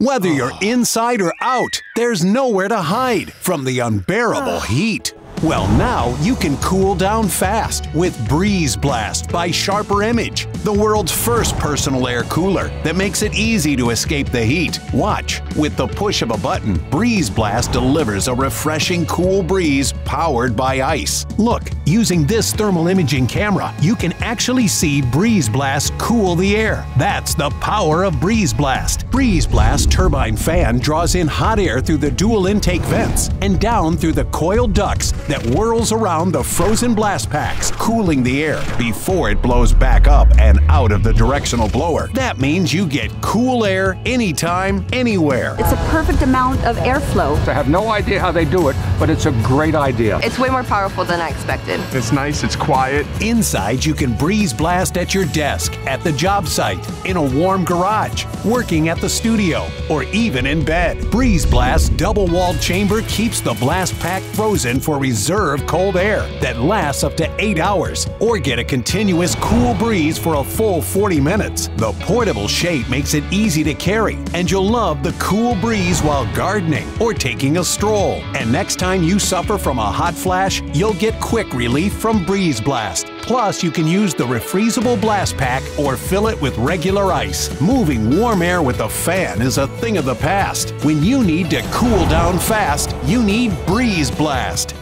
Whether you're ah. inside or out, there's nowhere to hide from the unbearable ah. heat. Well, now you can cool down fast with Breeze Blast by Sharper Image, the world's first personal air cooler that makes it easy to escape the heat. Watch, with the push of a button, Breeze Blast delivers a refreshing cool breeze powered by ice. Look, using this thermal imaging camera, you can actually see Breeze Blast cool the air. That's the power of Breeze Blast. Breeze Blast turbine fan draws in hot air through the dual intake vents and down through the coiled ducts that whirls around the frozen blast packs, cooling the air before it blows back up and out of the directional blower. That means you get cool air anytime, anywhere. It's a perfect amount of airflow. I have no idea how they do it, but it's a great idea. It's way more powerful than I expected. It's nice, it's quiet. Inside, you can breeze blast at your desk, at the job site, in a warm garage, working at the studio, or even in bed. Breeze Blast double walled chamber keeps the blast pack frozen for reserve cold air that lasts up to 8 hours, or get a continuous cool breeze for a full 40 minutes. The portable shape makes it easy to carry, and you'll love the cool breeze while gardening or taking a stroll. And next time you suffer from a hot flash, you'll get quick relief from Breeze Blast. Plus, you can use the refreezable blast pack or fill it with regular ice. Moving warm air with a fan is a thing of the past. When you need to cool down fast, you need Breeze Blast.